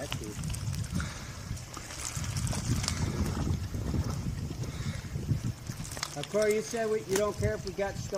Of course, Corey, you said we, you don't care if we got stuck.